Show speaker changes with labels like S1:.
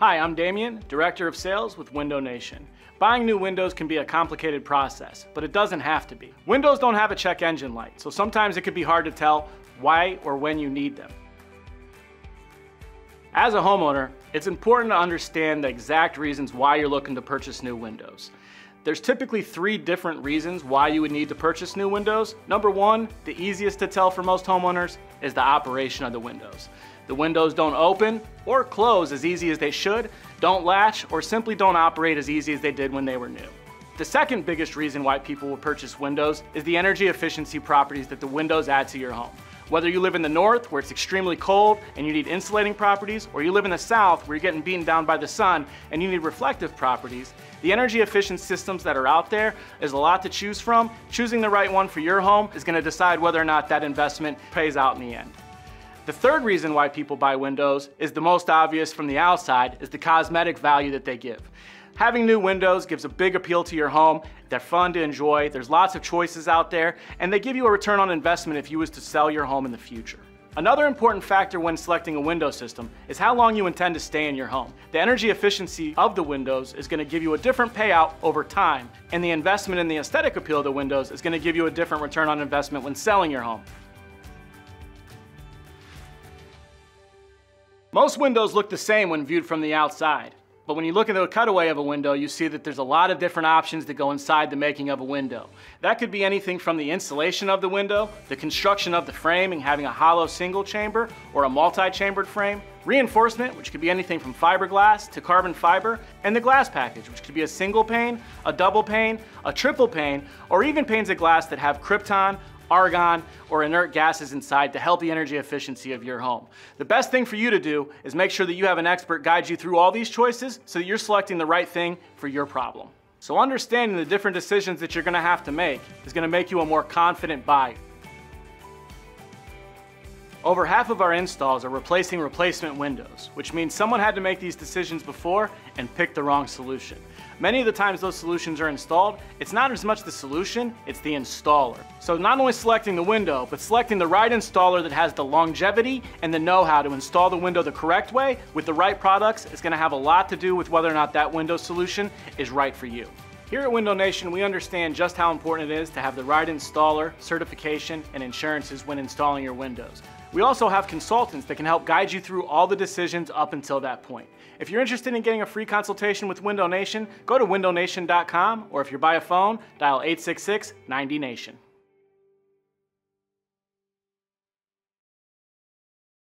S1: Hi, I'm Damien, Director of Sales with Window Nation. Buying new windows can be a complicated process, but it doesn't have to be. Windows don't have a check engine light, so sometimes it can be hard to tell why or when you need them. As a homeowner, it's important to understand the exact reasons why you're looking to purchase new windows. There's typically three different reasons why you would need to purchase new windows. Number one, the easiest to tell for most homeowners, is the operation of the windows. The windows don't open or close as easy as they should, don't latch, or simply don't operate as easy as they did when they were new. The second biggest reason why people will purchase windows is the energy efficiency properties that the windows add to your home. Whether you live in the north where it's extremely cold and you need insulating properties, or you live in the south where you're getting beaten down by the sun and you need reflective properties, the energy efficient systems that are out there is a lot to choose from. Choosing the right one for your home is gonna decide whether or not that investment pays out in the end. The third reason why people buy windows is the most obvious from the outside, is the cosmetic value that they give. Having new windows gives a big appeal to your home. They're fun to enjoy. There's lots of choices out there, and they give you a return on investment if you was to sell your home in the future. Another important factor when selecting a window system is how long you intend to stay in your home. The energy efficiency of the windows is going to give you a different payout over time, and the investment in the aesthetic appeal of the windows is going to give you a different return on investment when selling your home. Most windows look the same when viewed from the outside. But when you look at the cutaway of a window, you see that there's a lot of different options that go inside the making of a window. That could be anything from the insulation of the window, the construction of the frame and having a hollow single chamber or a multi-chambered frame, reinforcement, which could be anything from fiberglass to carbon fiber, and the glass package, which could be a single pane, a double pane, a triple pane, or even panes of glass that have krypton argon, or inert gases inside to help the energy efficiency of your home. The best thing for you to do is make sure that you have an expert guide you through all these choices so that you're selecting the right thing for your problem. So understanding the different decisions that you're gonna have to make is gonna make you a more confident buyer. Over half of our installs are replacing replacement windows, which means someone had to make these decisions before and pick the wrong solution. Many of the times those solutions are installed, it's not as much the solution, it's the installer. So not only selecting the window, but selecting the right installer that has the longevity and the know-how to install the window the correct way with the right products is gonna have a lot to do with whether or not that window solution is right for you. Here at Window Nation, we understand just how important it is to have the right installer, certification, and insurances when installing your windows. We also have consultants that can help guide you through all the decisions up until that point. If you're interested in getting a free consultation with Window Nation, go to windownation.com or if you're by a phone, dial 866 90 Nation.